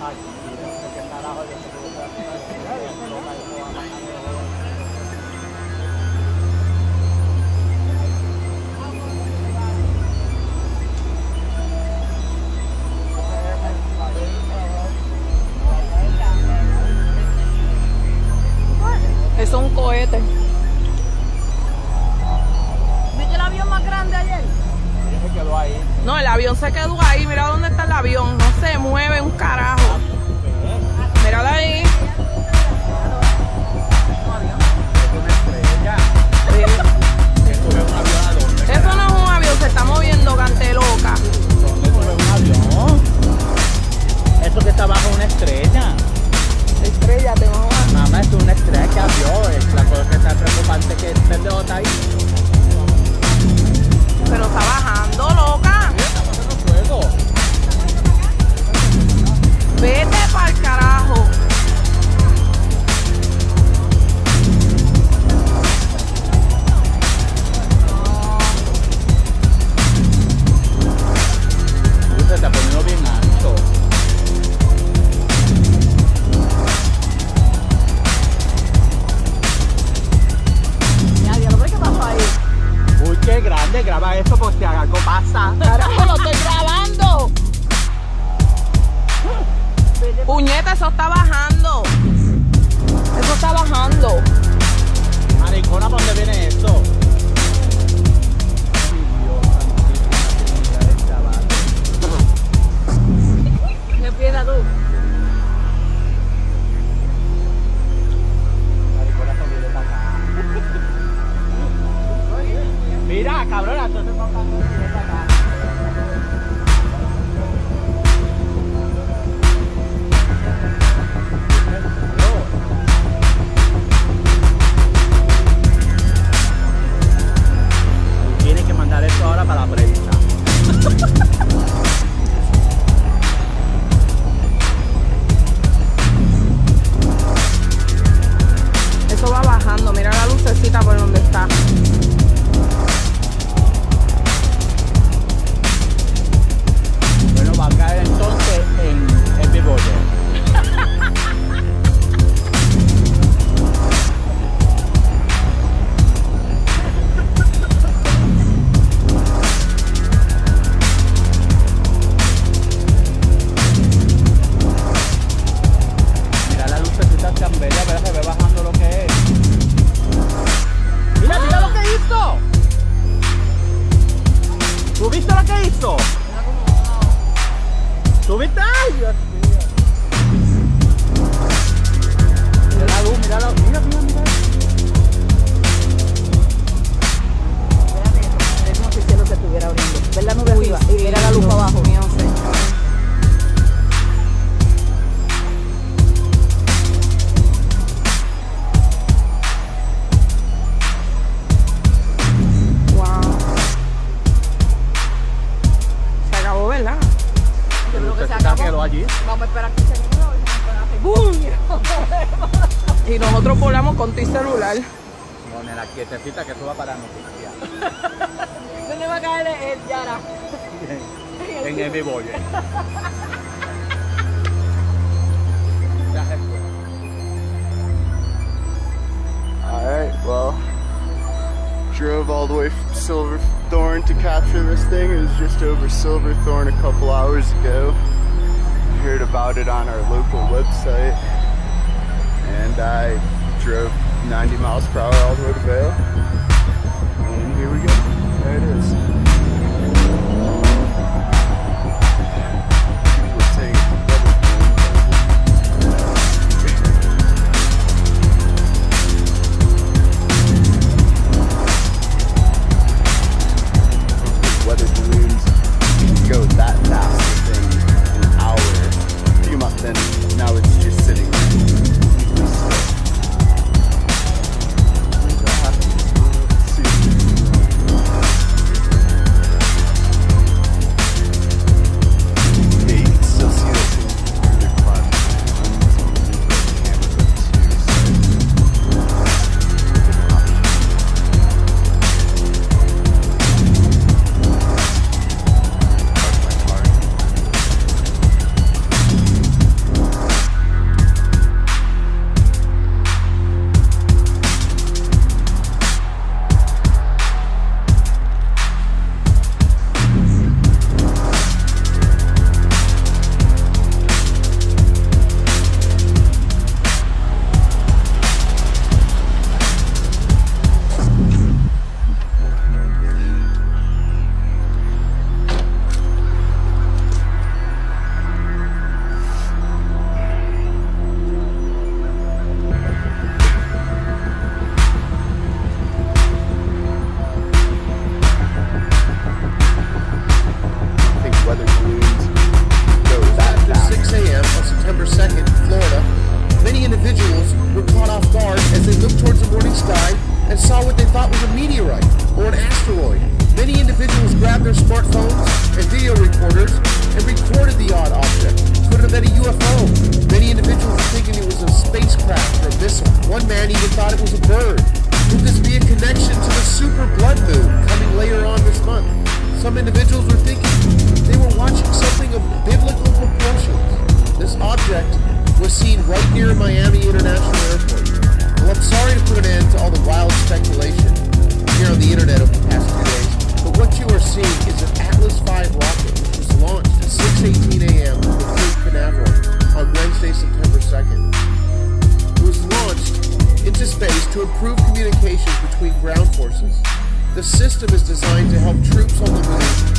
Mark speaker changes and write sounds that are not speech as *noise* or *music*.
Speaker 1: あ、ahí.
Speaker 2: Mira dónde está el avión. No se mueve un carajo. Mírala ahí. Eso no es un avión, se está moviendo, cante loca.
Speaker 1: Eso que está abajo es una estrella.
Speaker 2: Estrella, te.
Speaker 1: Mamá, esto es una estrella que avión. Es la cosa que está preocupante que el pendejo está ahí.
Speaker 2: Pero está bajando, loca. Vete pa'l carajo.
Speaker 1: Uy, se está poniendo bien alto.
Speaker 3: Ya, diablo, ¿pero qué pasó ahí?
Speaker 1: Uy, qué grande. Graba esto por si algo pasa.
Speaker 2: Carajo, Puñeta, eso está bajando. Eso está bajando.
Speaker 1: Maricona, ¿para dónde viene esto?
Speaker 3: ¿Qué piensas tú? *laughs*
Speaker 1: Mira, cabrona, entonces no está
Speaker 2: nosotros con tu celular.
Speaker 1: No, nena, quietecita que eso va para noticia. *laughs*
Speaker 3: ¿Dónde va a caer el Yara? *laughs*
Speaker 1: en el *laughs* bigote.
Speaker 4: Alright, well, drove all the way from Silverthorne to capture this thing. It was just over Silverthorne a couple hours ago. Heard about it on our local website. And I drove 90 miles per hour all the way to Vale.
Speaker 5: Their smartphones and video recorders and recorded the odd object. Could have been a UFO. Many individuals were thinking it was a spacecraft or a missile. One man even thought it was a bird. Could this be a connection to the super blood moon coming later on this month? Some individuals were thinking they were watching something of biblical proportions. This object was seen right near Miami International Airport. Well, I'm sorry to put an end to all the wild speculation here on the internet over the past The system is designed to help troops on the move